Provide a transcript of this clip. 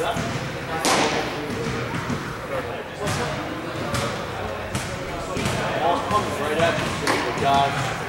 All comes right at.